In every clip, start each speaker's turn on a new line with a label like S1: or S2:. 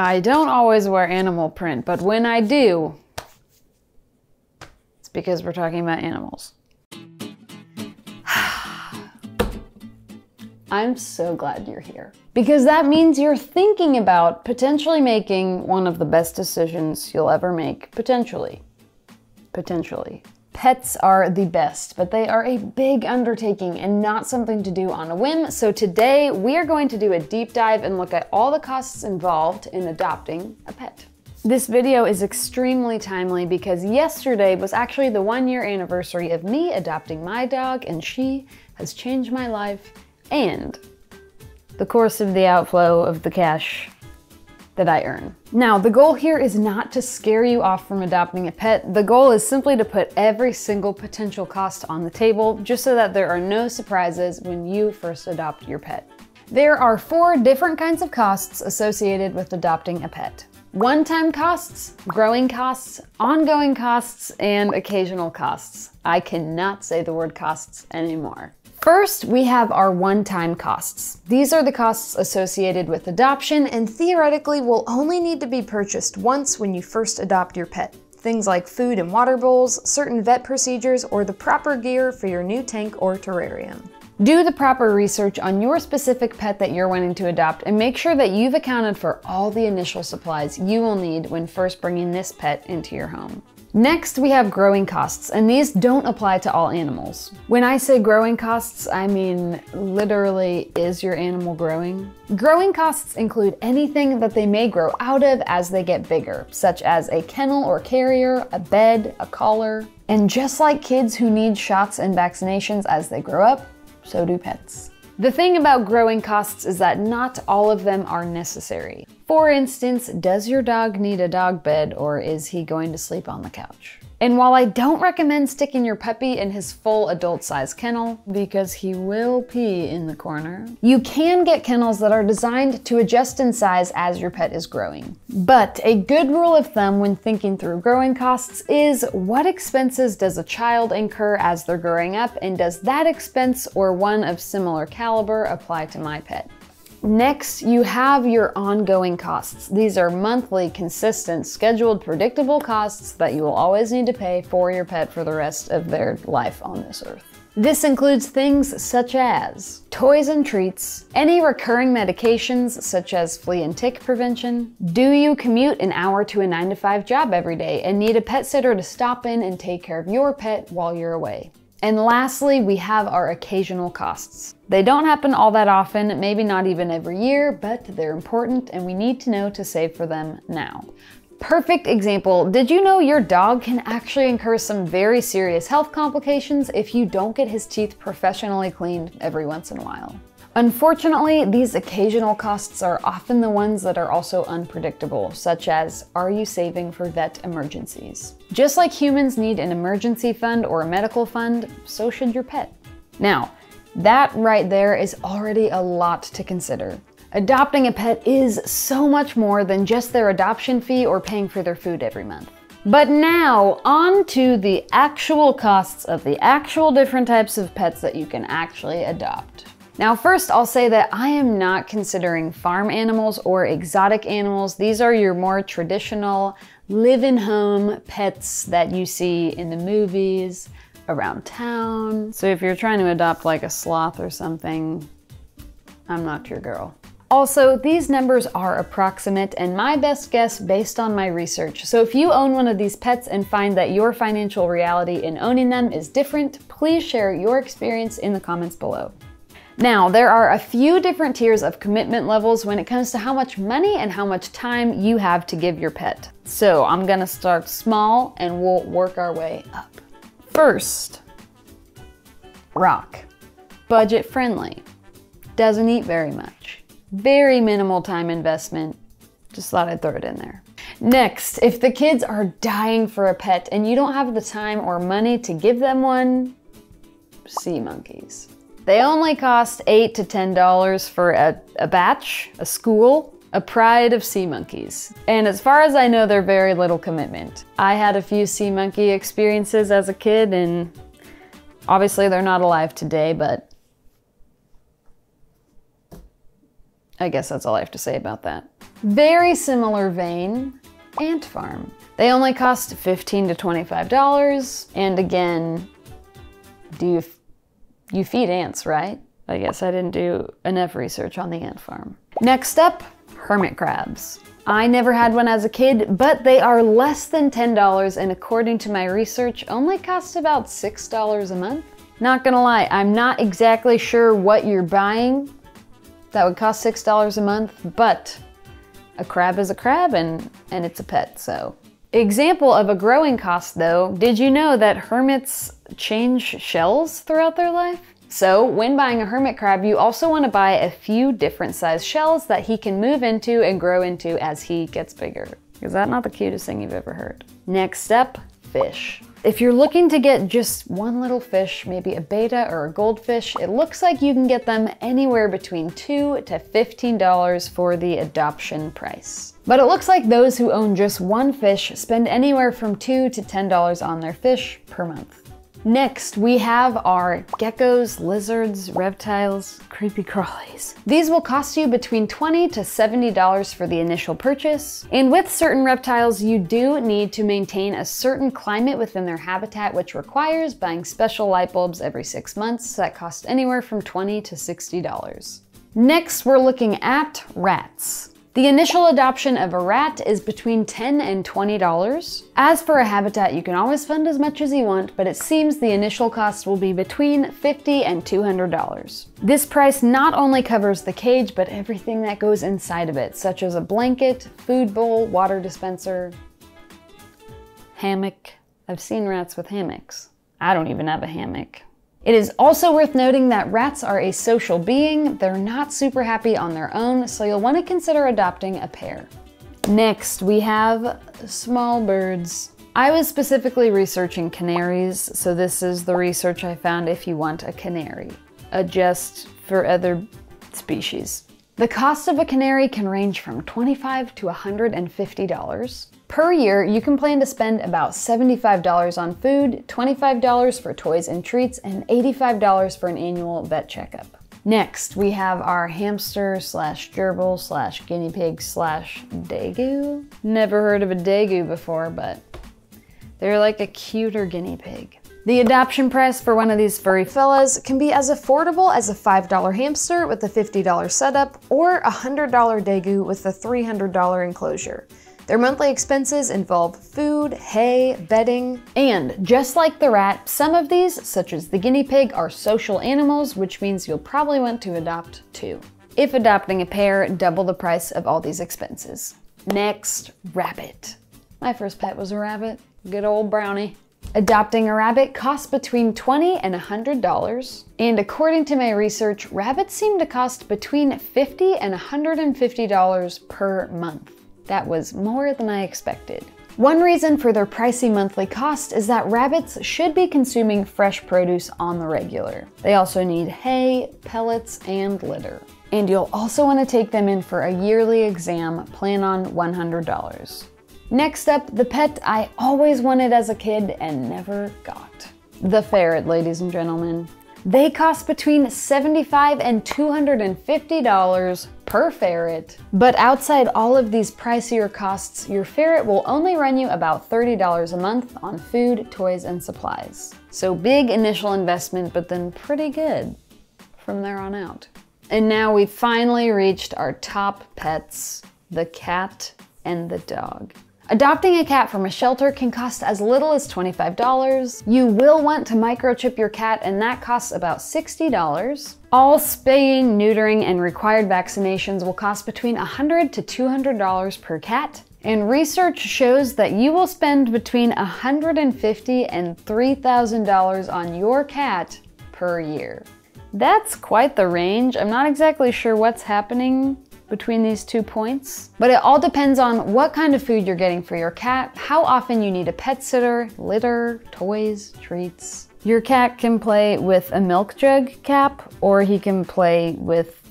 S1: I don't always wear animal print, but when I do, it's because we're talking about animals. I'm so glad you're here. Because that means you're thinking about potentially making one of the best decisions you'll ever make. Potentially. Potentially. Pets are the best, but they are a big undertaking and not something to do on a whim. So today we are going to do a deep dive and look at all the costs involved in adopting a pet. This video is extremely timely because yesterday was actually the one year anniversary of me adopting my dog and she has changed my life and the course of the outflow of the cash that I earn. Now, the goal here is not to scare you off from adopting a pet. The goal is simply to put every single potential cost on the table just so that there are no surprises when you first adopt your pet. There are four different kinds of costs associated with adopting a pet. One-time costs, growing costs, ongoing costs, and occasional costs. I cannot say the word costs anymore. First, we have our one-time costs. These are the costs associated with adoption and theoretically will only need to be purchased once when you first adopt your pet. Things like food and water bowls, certain vet procedures, or the proper gear for your new tank or terrarium. Do the proper research on your specific pet that you're wanting to adopt and make sure that you've accounted for all the initial supplies you will need when first bringing this pet into your home. Next, we have growing costs, and these don't apply to all animals. When I say growing costs, I mean literally, is your animal growing? Growing costs include anything that they may grow out of as they get bigger, such as a kennel or carrier, a bed, a collar. And just like kids who need shots and vaccinations as they grow up, so do pets. The thing about growing costs is that not all of them are necessary. For instance, does your dog need a dog bed or is he going to sleep on the couch? And while I don't recommend sticking your puppy in his full adult size kennel, because he will pee in the corner, you can get kennels that are designed to adjust in size as your pet is growing. But a good rule of thumb when thinking through growing costs is what expenses does a child incur as they're growing up, and does that expense or one of similar caliber apply to my pet? Next, you have your ongoing costs. These are monthly, consistent, scheduled, predictable costs that you will always need to pay for your pet for the rest of their life on this earth. This includes things such as toys and treats, any recurring medications such as flea and tick prevention. Do you commute an hour to a 9 to 5 job every day and need a pet sitter to stop in and take care of your pet while you're away? And lastly, we have our occasional costs. They don't happen all that often, maybe not even every year, but they're important and we need to know to save for them now. Perfect example, did you know your dog can actually incur some very serious health complications if you don't get his teeth professionally cleaned every once in a while? Unfortunately, these occasional costs are often the ones that are also unpredictable, such as are you saving for vet emergencies? Just like humans need an emergency fund or a medical fund, so should your pet. Now, that right there is already a lot to consider. Adopting a pet is so much more than just their adoption fee or paying for their food every month. But now, on to the actual costs of the actual different types of pets that you can actually adopt. Now first I'll say that I am not considering farm animals or exotic animals. These are your more traditional live-in-home pets that you see in the movies, around town. So if you're trying to adopt like a sloth or something, I'm not your girl. Also, these numbers are approximate and my best guess based on my research. So if you own one of these pets and find that your financial reality in owning them is different, please share your experience in the comments below. Now, there are a few different tiers of commitment levels when it comes to how much money and how much time you have to give your pet. So I'm gonna start small and we'll work our way up. First, Rock. Budget friendly. Doesn't eat very much. Very minimal time investment. Just thought I'd throw it in there. Next, if the kids are dying for a pet and you don't have the time or money to give them one, sea monkeys. They only cost eight to $10 for a, a batch, a school, a pride of sea monkeys. And as far as I know, they're very little commitment. I had a few sea monkey experiences as a kid and obviously they're not alive today, but I guess that's all I have to say about that. Very similar vein, Ant Farm. They only cost 15 to $25. And again, do you, you feed ants, right? I guess I didn't do enough research on the ant farm. Next up, hermit crabs. I never had one as a kid, but they are less than $10 and according to my research, only cost about $6 a month. Not gonna lie, I'm not exactly sure what you're buying that would cost $6 a month, but a crab is a crab and, and it's a pet, so. Example of a growing cost though, did you know that hermits change shells throughout their life? So when buying a hermit crab, you also want to buy a few different size shells that he can move into and grow into as he gets bigger. Is that not the cutest thing you've ever heard? Next up, fish. If you're looking to get just one little fish, maybe a betta or a goldfish, it looks like you can get them anywhere between 2 to $15 for the adoption price. But it looks like those who own just one fish spend anywhere from 2 to $10 on their fish per month. Next, we have our geckos, lizards, reptiles, creepy crawlies. These will cost you between 20 to $70 for the initial purchase. And with certain reptiles, you do need to maintain a certain climate within their habitat, which requires buying special light bulbs every six months that cost anywhere from 20 to $60. Next, we're looking at rats. The initial adoption of a rat is between 10 and $20. As for a habitat, you can always fund as much as you want, but it seems the initial cost will be between 50 and $200. This price not only covers the cage, but everything that goes inside of it, such as a blanket, food bowl, water dispenser, hammock. I've seen rats with hammocks. I don't even have a hammock. It is also worth noting that rats are a social being. They're not super happy on their own, so you'll want to consider adopting a pair. Next, we have small birds. I was specifically researching canaries, so this is the research I found if you want a canary. Uh, Adjust for other species. The cost of a canary can range from 25 to $150. Per year, you can plan to spend about $75 on food, $25 for toys and treats, and $85 for an annual vet checkup. Next, we have our hamster slash gerbil slash guinea pig slash degu. Never heard of a degu before, but they're like a cuter guinea pig. The adoption price for one of these furry fellas can be as affordable as a $5 hamster with a $50 setup or a $100 degu with a $300 enclosure. Their monthly expenses involve food, hay, bedding, and just like the rat, some of these, such as the guinea pig, are social animals, which means you'll probably want to adopt two. If adopting a pair, double the price of all these expenses. Next, rabbit. My first pet was a rabbit, good old brownie. Adopting a rabbit costs between 20 and $100, and according to my research, rabbits seem to cost between 50 and $150 per month. That was more than I expected. One reason for their pricey monthly cost is that rabbits should be consuming fresh produce on the regular. They also need hay, pellets, and litter. And you'll also want to take them in for a yearly exam, plan on $100. Next up, the pet I always wanted as a kid and never got. The ferret, ladies and gentlemen. They cost between 75 and $250 per ferret. But outside all of these pricier costs, your ferret will only run you about $30 a month on food, toys, and supplies. So big initial investment, but then pretty good from there on out. And now we've finally reached our top pets, the cat and the dog. Adopting a cat from a shelter can cost as little as $25. You will want to microchip your cat and that costs about $60. All spaying, neutering, and required vaccinations will cost between $100 to $200 per cat. And research shows that you will spend between $150 and $3,000 on your cat per year. That's quite the range. I'm not exactly sure what's happening between these two points. But it all depends on what kind of food you're getting for your cat, how often you need a pet sitter, litter, toys, treats. Your cat can play with a milk jug cap or he can play with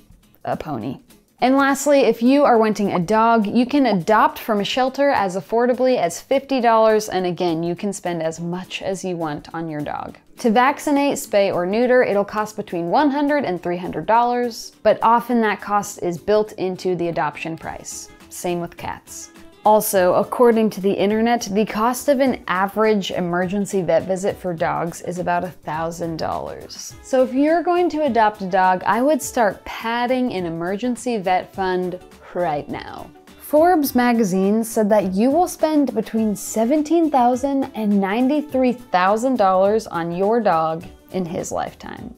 S1: a pony. And lastly, if you are wanting a dog, you can adopt from a shelter as affordably as $50, and again, you can spend as much as you want on your dog. To vaccinate, spay, or neuter, it'll cost between $100 and $300, but often that cost is built into the adoption price. Same with cats. Also, according to the internet, the cost of an average emergency vet visit for dogs is about $1,000. So if you're going to adopt a dog, I would start padding an emergency vet fund right now. Forbes magazine said that you will spend between $17,000 and $93,000 on your dog in his lifetime.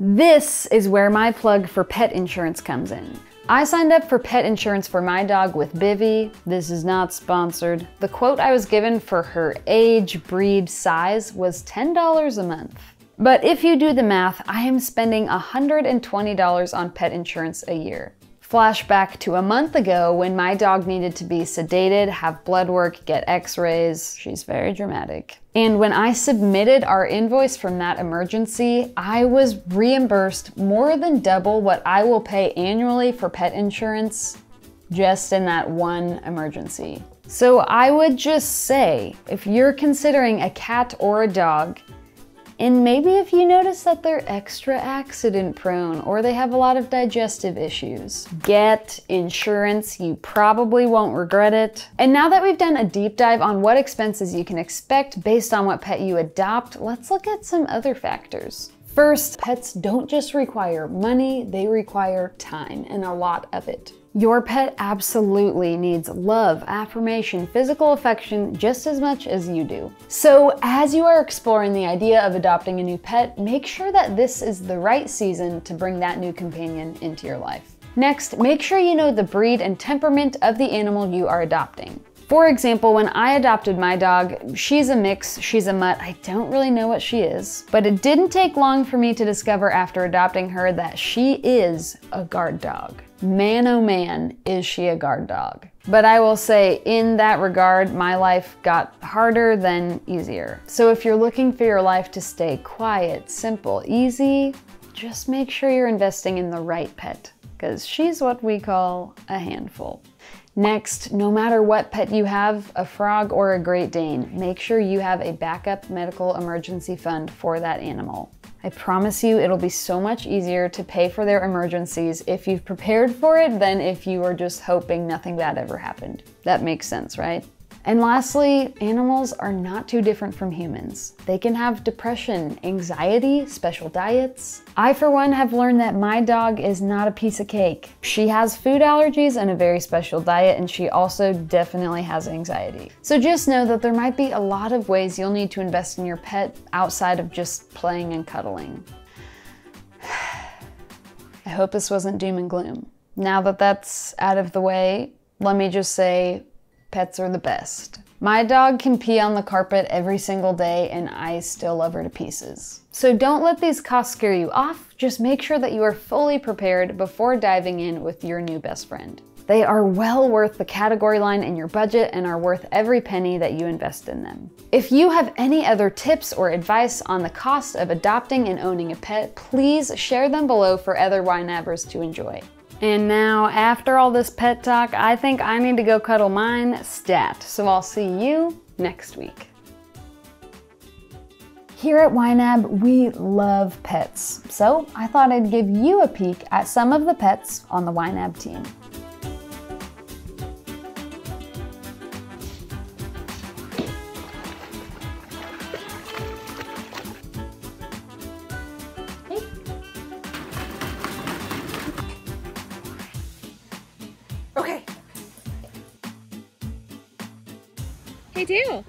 S1: This is where my plug for pet insurance comes in. I signed up for pet insurance for my dog with Bivvy. This is not sponsored. The quote I was given for her age, breed, size was $10 a month. But if you do the math, I am spending $120 on pet insurance a year. Flashback to a month ago when my dog needed to be sedated, have blood work, get x-rays. She's very dramatic. And when I submitted our invoice from that emergency, I was reimbursed more than double what I will pay annually for pet insurance just in that one emergency. So I would just say, if you're considering a cat or a dog, and maybe if you notice that they're extra accident prone or they have a lot of digestive issues, get insurance. You probably won't regret it. And now that we've done a deep dive on what expenses you can expect based on what pet you adopt, let's look at some other factors. First, pets don't just require money, they require time and a lot of it. Your pet absolutely needs love, affirmation, physical affection just as much as you do. So as you are exploring the idea of adopting a new pet, make sure that this is the right season to bring that new companion into your life. Next, make sure you know the breed and temperament of the animal you are adopting. For example, when I adopted my dog, she's a mix, she's a mutt, I don't really know what she is, but it didn't take long for me to discover after adopting her that she is a guard dog. Man oh man, is she a guard dog. But I will say, in that regard, my life got harder than easier. So if you're looking for your life to stay quiet, simple, easy, just make sure you're investing in the right pet, because she's what we call a handful. Next, no matter what pet you have, a frog or a Great Dane, make sure you have a backup medical emergency fund for that animal. I promise you it'll be so much easier to pay for their emergencies if you've prepared for it than if you are just hoping nothing bad ever happened. That makes sense, right? And lastly, animals are not too different from humans. They can have depression, anxiety, special diets. I, for one, have learned that my dog is not a piece of cake. She has food allergies and a very special diet, and she also definitely has anxiety. So just know that there might be a lot of ways you'll need to invest in your pet outside of just playing and cuddling. I hope this wasn't doom and gloom. Now that that's out of the way, let me just say Pets are the best. My dog can pee on the carpet every single day and I still love her to pieces. So don't let these costs scare you off, just make sure that you are fully prepared before diving in with your new best friend. They are well worth the category line in your budget and are worth every penny that you invest in them. If you have any other tips or advice on the cost of adopting and owning a pet, please share them below for other YNABers to enjoy. And now, after all this pet talk, I think I need to go cuddle mine stat. So I'll see you next week. Here at YNAB, we love pets. So I thought I'd give you a peek at some of the pets on the YNAB team.
S2: Hey, Dale.